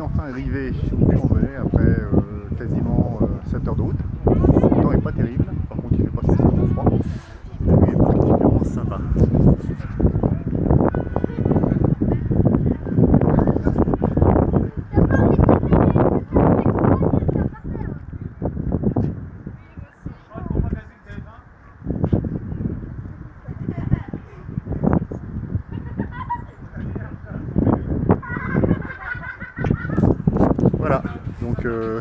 enfin arrivé on venait après euh, quasiment 7 heures de route. Voilà, donc euh,